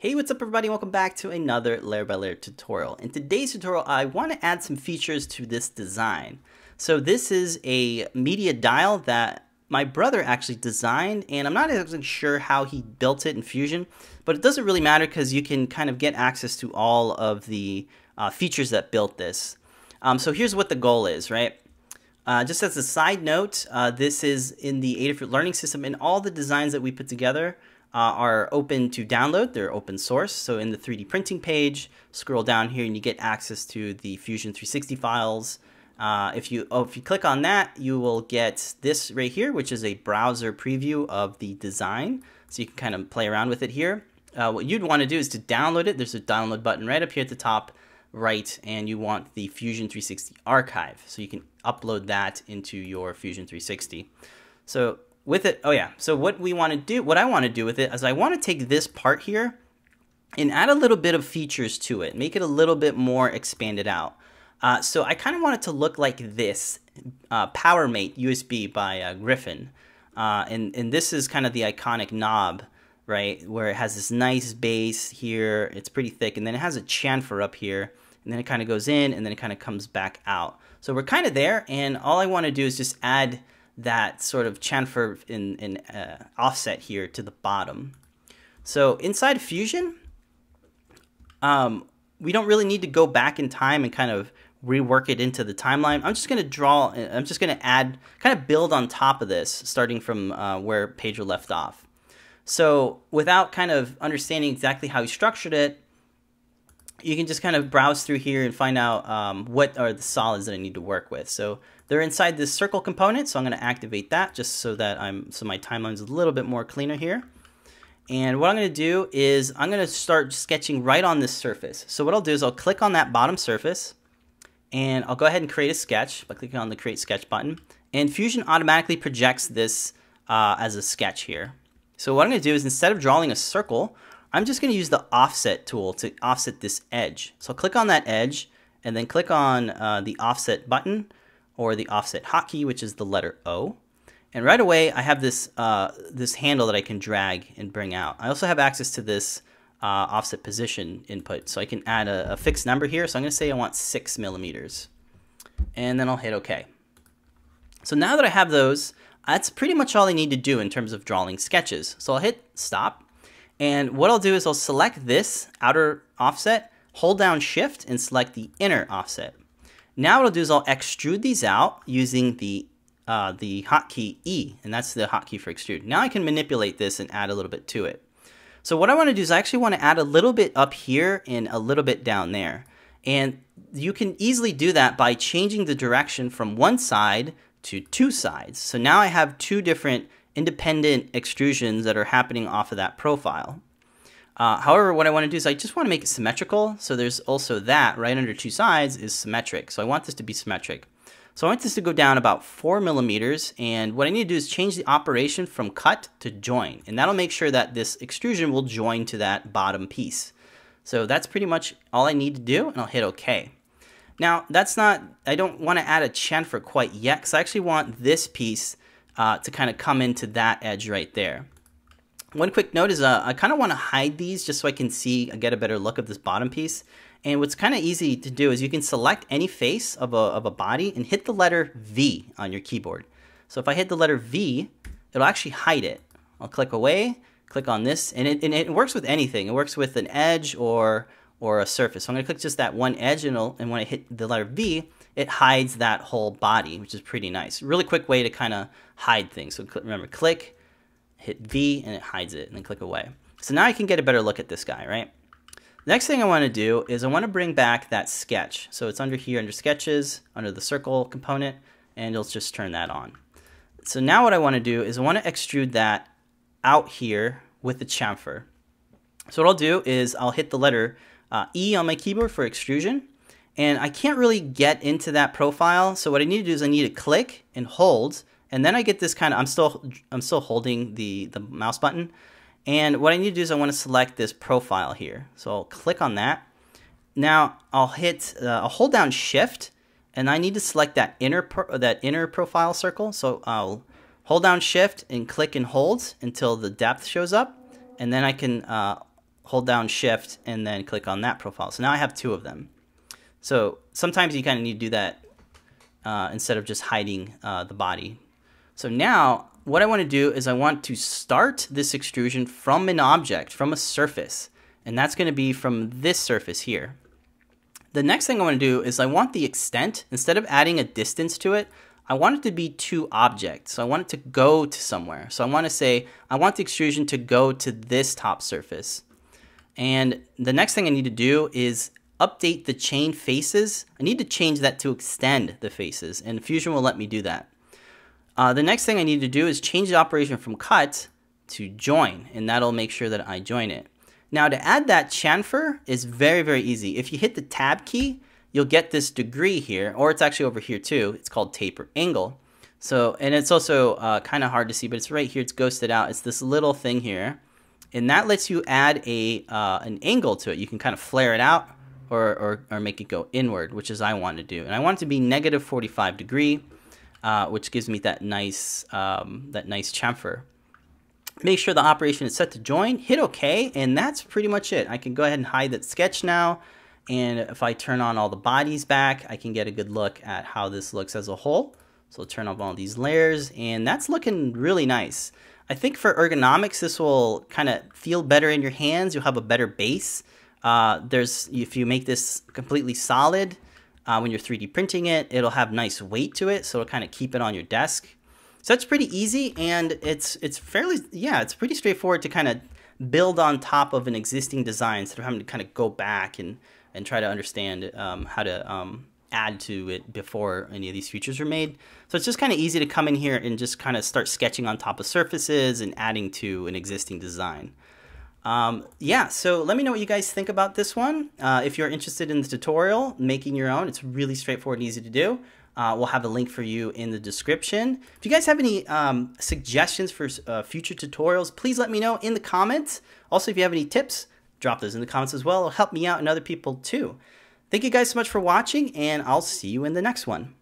Hey, what's up everybody? Welcome back to another layer by layer tutorial. In today's tutorial, I want to add some features to this design. So this is a media dial that my brother actually designed, and I'm not exactly sure how he built it in Fusion, but it doesn't really matter because you can kind of get access to all of the uh, features that built this. Um, so here's what the goal is, right? Uh, just as a side note, uh, this is in the Adafruit Learning System, and all the designs that we put together uh, are open to download. They're open source. So in the 3D printing page, scroll down here and you get access to the Fusion 360 files. Uh, if you oh, if you click on that, you will get this right here, which is a browser preview of the design. So you can kind of play around with it here. Uh, what you'd want to do is to download it. There's a download button right up here at the top right, and you want the Fusion 360 archive. So you can upload that into your Fusion 360. So with it, oh yeah, so what we want to do, what I want to do with it is I want to take this part here and add a little bit of features to it, make it a little bit more expanded out. Uh, so I kind of want it to look like this, uh, PowerMate USB by uh, Griffin. Uh, and, and this is kind of the iconic knob, right, where it has this nice base here, it's pretty thick, and then it has a chamfer up here, and then it kind of goes in, and then it kind of comes back out. So we're kind of there, and all I want to do is just add that sort of chamfer in, in uh, offset here to the bottom. So inside Fusion, um, we don't really need to go back in time and kind of rework it into the timeline. I'm just going to draw, I'm just going to add, kind of build on top of this, starting from uh, where Pedro left off. So without kind of understanding exactly how he structured it, you can just kind of browse through here and find out um, what are the solids that I need to work with. So they're inside this circle component, so I'm going to activate that just so that I'm so my timeline's a little bit more cleaner here. And what I'm going to do is I'm going to start sketching right on this surface. So what I'll do is I'll click on that bottom surface and I'll go ahead and create a sketch by clicking on the create sketch button. And Fusion automatically projects this uh, as a sketch here. So what I'm going to do is instead of drawing a circle, I'm just going to use the offset tool to offset this edge. So click on that edge and then click on uh, the offset button or the offset hotkey, which is the letter O. And right away, I have this, uh, this handle that I can drag and bring out. I also have access to this uh, offset position input. So I can add a, a fixed number here. So I'm going to say I want 6 millimeters. And then I'll hit OK. So now that I have those, that's pretty much all I need to do in terms of drawing sketches. So I'll hit stop and what I'll do is I'll select this outer offset, hold down shift and select the inner offset. Now what I'll do is I'll extrude these out using the uh, the hotkey E, and that's the hotkey for extrude. Now I can manipulate this and add a little bit to it. So what I want to do is I actually want to add a little bit up here and a little bit down there. And you can easily do that by changing the direction from one side to two sides. So now I have two different independent extrusions that are happening off of that profile. Uh, however, what I want to do is I just want to make it symmetrical. So there's also that right under two sides is symmetric. So I want this to be symmetric. So I want this to go down about four millimeters. And what I need to do is change the operation from cut to join. And that'll make sure that this extrusion will join to that bottom piece. So that's pretty much all I need to do. And I'll hit OK. Now that's not, I don't want to add a chamfer quite yet because I actually want this piece uh, to kind of come into that edge right there. One quick note is uh, I kind of want to hide these just so I can see, get a better look of this bottom piece. And what's kind of easy to do is you can select any face of a, of a body and hit the letter V on your keyboard. So if I hit the letter V, it'll actually hide it. I'll click away, click on this, and it, and it works with anything. It works with an edge or, or a surface. So I'm going to click just that one edge, and, and when I hit the letter V, it hides that whole body, which is pretty nice. Really quick way to kind of hide things. So remember, click, hit V, and it hides it, and then click away. So now I can get a better look at this guy, right? Next thing I want to do is I want to bring back that sketch. So it's under here, under sketches, under the circle component, and you'll just turn that on. So now what I want to do is I want to extrude that out here with the chamfer. So what I'll do is I'll hit the letter uh, E on my keyboard for extrusion, and I can't really get into that profile. So what I need to do is I need to click and hold, and then I get this kind of, I'm still, I'm still holding the, the mouse button. And what I need to do is I want to select this profile here. So I'll click on that. Now I'll hit, uh, I'll hold down shift and I need to select that inner, that inner profile circle. So I'll hold down shift and click and hold until the depth shows up. And then I can uh, hold down shift and then click on that profile. So now I have two of them. So sometimes you kind of need to do that uh, instead of just hiding uh, the body. So now what I want to do is I want to start this extrusion from an object, from a surface. And that's going to be from this surface here. The next thing I want to do is I want the extent, instead of adding a distance to it, I want it to be two objects. So I want it to go to somewhere. So I want to say, I want the extrusion to go to this top surface. And the next thing I need to do is update the chain faces. I need to change that to extend the faces, and Fusion will let me do that. Uh, the next thing I need to do is change the operation from cut to join, and that'll make sure that I join it. Now to add that chamfer is very, very easy. If you hit the tab key, you'll get this degree here, or it's actually over here too. It's called taper angle. So, and it's also uh, kind of hard to see, but it's right here. It's ghosted out. It's this little thing here. And that lets you add a uh, an angle to it. You can kind of flare it out or, or, or make it go inward, which is I want to do. And I want it to be negative 45 degree, uh, which gives me that nice, um, that nice chamfer. Make sure the operation is set to join, hit OK, and that's pretty much it. I can go ahead and hide that sketch now. And if I turn on all the bodies back, I can get a good look at how this looks as a whole. So I'll turn off all these layers, and that's looking really nice. I think for ergonomics, this will kind of feel better in your hands. You'll have a better base. Uh, there's if you make this completely solid uh, when you're 3D printing it, it'll have nice weight to it, so it'll kind of keep it on your desk. So that's pretty easy, and it's it's fairly yeah, it's pretty straightforward to kind of build on top of an existing design instead of having to kind of go back and and try to understand um, how to um, add to it before any of these features are made. So it's just kind of easy to come in here and just kind of start sketching on top of surfaces and adding to an existing design. Um, yeah, so let me know what you guys think about this one. Uh, if you're interested in the tutorial, making your own, it's really straightforward and easy to do. Uh, we'll have a link for you in the description. If you guys have any um, suggestions for uh, future tutorials, please let me know in the comments. Also, if you have any tips, drop those in the comments as well. It'll help me out and other people too. Thank you guys so much for watching, and I'll see you in the next one.